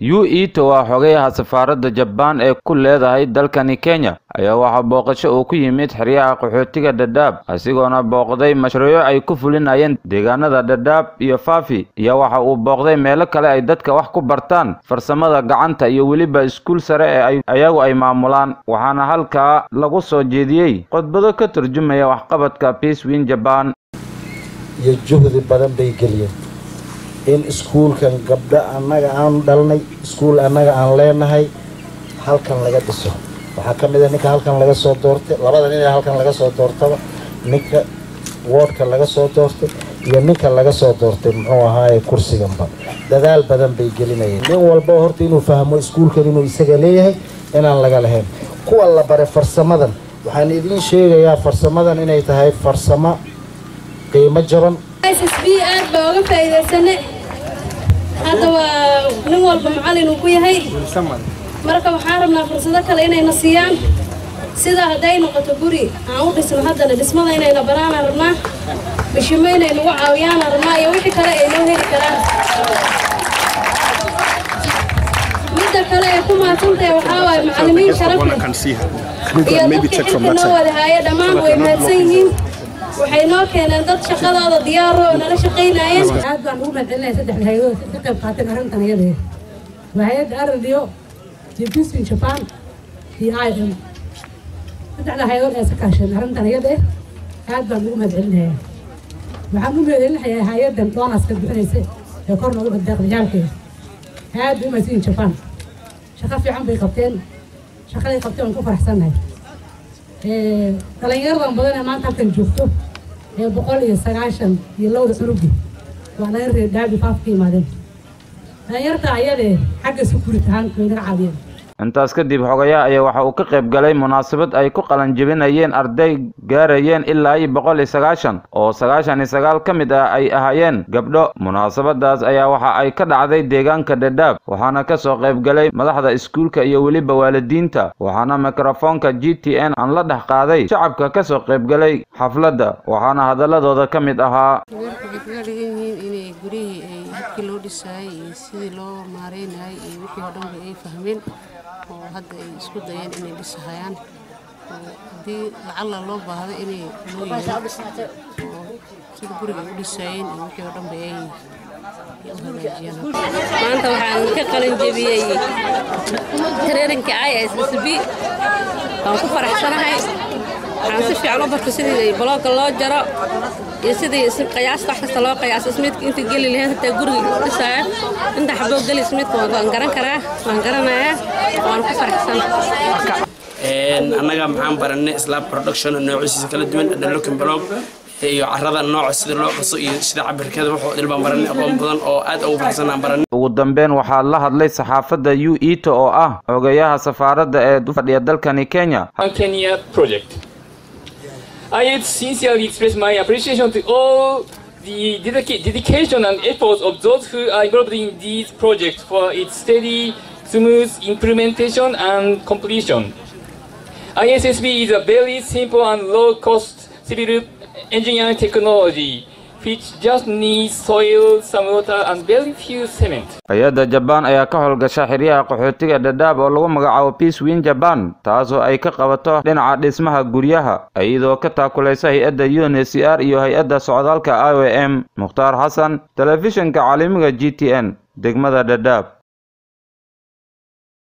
yu ito waa xogayaha safaaradda jabaan ee ku leedahay dalkani kenya. Ayaa waxaa booqasho uu ku yimid xeryaha qaxootiga dhadhaab asigoona booqday mashruuco ay ku fulinayeen deegaanada dhadhaab iyo faafi iyo waxa uu booqday meelo kale ay dadka wax ku bartaan farsamada gacanta iyo weliba iskuul sare ee ayagu ay maamulaan. Waxaana halkaa lagu soo jeediyey khudbado ka turjumaya waxqabadka peace win jaban iyo juhdi badan bay geliyeen in iskuulkan gabdho annaga aan dhalnay iskuul annaga aan leenahay halkan laga dhiso. Waxaa ka mid a ninka halkan laga soo doortay labada nin ee halkan laga soo doortaba ninka woodhka laga soo doortay iyo ninka laga soo doortay muxuu ahaaye kursiganba. Dadaal badan bay gelinayeen. Nin walba horta inuu fahmo iskuulkan inuu isaga leeyahay inaan laga lahayn. Kuwa la baray farsamadan waxaan idiin sheegayaa farsamadan inay tahay farsamo qiimo jaban hadda waa nin walba macallin uu ku yahay. Marka waxaan rabnaa fursado kale inayna siiyaan. Sida hadday noqoto guri aan u dhisno haddana dhismada inayna baraanaan rabnaa. Bishimo inay nagu caawiyaanaan rabnaa iyo wixii kale ay noo heli karaan. Midda kale ay ku mahadsantahay waxaa waaye macallimiin sharaf leh iyo dadka xilka noo wadahaaya dhammaan way mahadsan yihiin waxay noo keeneen dad shaqadooda diyaaro oo nala shaqaynayeen aad baan ugu mahadcelinaya saddex hay'adood ka qayb qaateen arrintan iyada waa hay-adda aradiyo iyo bisbin japan iyo i m saddexda hay-adood ee ka kaasheen arrintan iyada aad baan ugu mahadcelinayaa waxaan u mahadcelinayaa hay-addan doonaska bixinaysa ee kor noogu baddaaqdayaalkeeda aad bay u mahadsan japan shaqo fiican bay qabteen shaqaday qabteen waan ku faraxsannahay dhalinyaradan badan ee maanta halkan joogto ee boqol iyo sagaashan iyo lowda cunugi waa laga reer dhaabi faaf ka yimaadeen dhalinyarta ayadee xagga sukurit ahaan way naga caawiyeen intaas kadib xogayaha ayaa waxa uu ka qayb galay munaasabad ay ku qalanjebinayeen arday gaarayeen ilaa iyo boqol iyo sagaashan oo sagaashan iyo sagaal ka mid ah ay ahaayeen gabdho. Munaasabadaas ayaa waxa ay ka dhacday deegaanka dhadhaab waxaana ka soo qayb galay madaxda iskuulka iyo weliba waalidiinta waxaana mikrofoonka g t n aan la dhex qaaday shacabka ka soo qayb galay xafladda waxaana hadaladooda ka mid ahaa habkii loo dhisaayay iyo sidii loo maareynayay iyo wixii oo dhanba ay fahmeen oo hadda ay isku dayeen inay dhisahayaan oo haddii lacalla loo baahdo inay loo yeelo oo sida guriga ay u dhisaayeen iyo wixii oo dhanba ay maanta waxaan ka qalin jebiyey traininka issb waan ku faraxsanahay waxaan si fiican u barto sidii balooga loo jaro iyo sidii qiyaasta wax kasta loo qiyaaso ismiidka inta geli lahayd hataa guriga dhisaayo inta xaboo geli ismiidka waan garan karaa waan garanayaa waan ku faraxsan annaga maxaan baranay slab production noociisa kala duwan dhalokin blog iyo carada nooca sida loo qaso iyo sida cabirkeeda wuxuu dhil baan baranay aqoon badan oo aad ugu faraxsan aan baranay. Ugu dambeyn waxaa la hadlay saxaafadda u ito oo ah xogayaha safaaradda ee u fadhiya dalkani kenya. Kenya project. I sincerely express my appreciation to all the dedica dedication and efforts of those who are involved in this project for its steady, smooth implementation and completion. ISSB is a very simple and low-cost civil engineering technology hay'adda jabaan ayaa ka howlgasha xeryaha qaxootiga dhadhaab oo lagu magacaabo peace win jaban taasoo ay ka qabato dhinaca dhismaha guryaha iyadoo ka taakulaysa hay'adda unhcr iyo hay'adda socdaalka i o m mukhtaar xasan telefishinka caalamiga g t n degmada dhadhaab